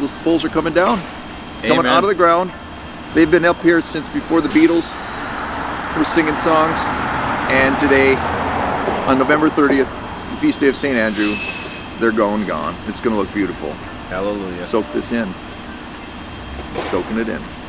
Those poles are coming down, coming out of the ground. They've been up here since before the Beatles were singing songs. And today, on November 30th, the feast day of St. Andrew, they're going gone. It's going to look beautiful. Hallelujah. Soak this in. Soaking it in.